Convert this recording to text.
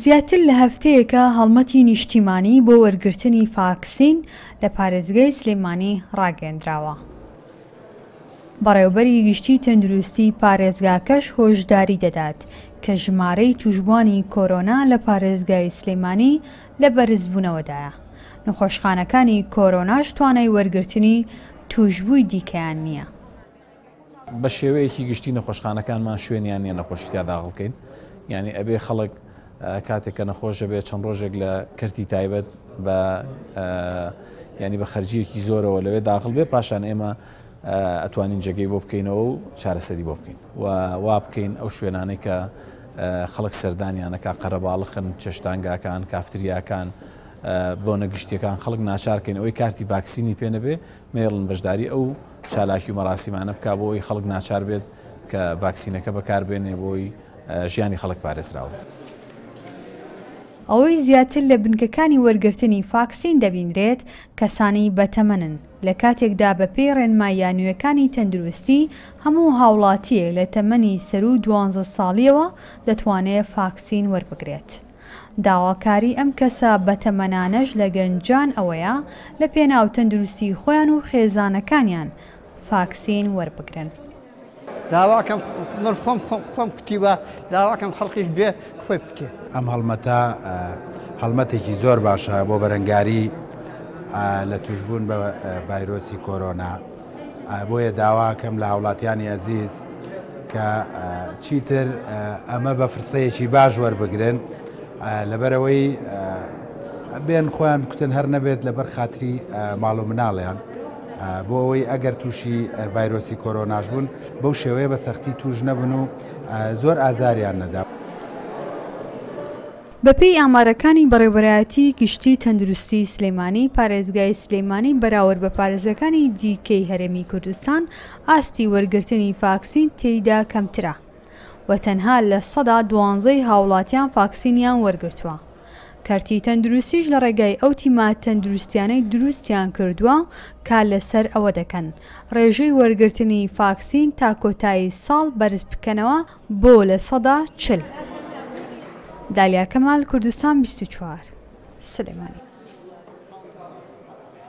زیاتر لە هەفتەیەکە هەڵمەتی نیشتیمانی بۆ وەرگرتنی فاکسین لە پارێزگای سلێمانی ڕاگەندراوە، بەڕێوبەری گشتی تەندروستی پارێزگاکەش هۆشداری دەدات کە ژمارەی توشبوانی کۆرۆنا لە پارێزگای سلێمانی لە بەرزبونەوەدایە، نەخۆشخانەکانی کۆرۆناش توانای وەرگرتنی توشبوی دیکەیان نیە. بە شێوەیەکی گشتی نەخۆشخانەکانمان شوێنیان نیە نەخۆشی تیاداغڵکەین یعنی ئەبێ خەڵک کاتێک کە نەخۆشە بێت چەند ڕۆژێک لە کەرتی تایبەت بە ینی بە خەرجیەکی زۆرەوە لەوێ داخل بێ پاشان ئێمە ئەتوانین جێگەی بۆ بکەینەوە و چارەسەری بۆ بکەین و وا بکەین ئەو شوێنانەی کە خەڵک سەردانیانەکە قەرەباڵخن چێشتانگاکان کافتریاکان بۆ نەگشتیەکان خەڵک ناچارکەین ئەوەی کارتی ڤاکسینی پێنەبێ مێرڵن بەشداری ئەو چالاکی و مەراسیمانە بکا بۆ ئەوەی خەڵک ناچار بێت کە ڤاکسینەکە بەکاربێنێ بۆی ژیانی خەڵک پارێزراوە. ئەوەی زیاتر لە بنکەکانی وەرگرتنی فاکسین دەبینرێت کەسانی بەتەمەنن، لە کاتێکدا بەپێی ڕێنماییە نوێکانی تەندروستی هەموو هاوڵاتییەک لە تەمەنی سەروو دوانزە ساڵییەوە دەتوانێت فاکسین وەربگرێت. داواکاری ئەم کەسە بەتەمەنانەش لە گەنجان ئەوەیە لە پێناو تەندروستی خۆیان و خێزانەکانیان ڤاکسین وەربگرن. داواکەم من خۆم خۆم کوتیوە، داواکەم خەڵکیش بێ خۆی بکوتێ. ئەم هەڵمەتە هەڵمەتێکی زۆر باشە بۆ بەرەنگاری لە تووشبوون بە ڤایرۆسی کۆرۆنا. بۆیە داواکەم لە هاوڵاتیانی ئەزیز کە چیتر ئەمە بە فرسەیەکی باش وەربگرن لەبەرەوەی بێن خۆیان بکوتن هەر نەبێت لەبەر خاتری ماڵ و مناڵیان بۆ ئەوەی ئەگەر تووشی ڤایرۆسی کۆرۆناش بوون بەو شێوەیە بە سەختی توش نەبن و زۆر ئازاریان نەدا. بەپێی ئامارەکانی بەڕێوەبەرایەتی گشتی تەندروستی سلێمانی، پارێزگای سلێمانی بەراورد بە پارێزگاکانی دیکەی هەرێمی کوردستان ئاستی وەرگرتنی فاکسین تێیدا کەمترە و تەنها لە سەدا دوانزە ی هاوڵاتیان فاکسینیان وەرگرتووە. کەرتی تەندروستیش لە ڕێگای ئەو تیمە تەندروستیانەی دروستیان کردووە کار لەسەر ئەوە دەکەن ڕێژەی وەرگرتنی فاکسین تا کۆتایی ساڵ بەرز بکەنەوە، بۆ لە سەدا چل. دالیا کمال کوردستان بیست و چوار سلیمانی.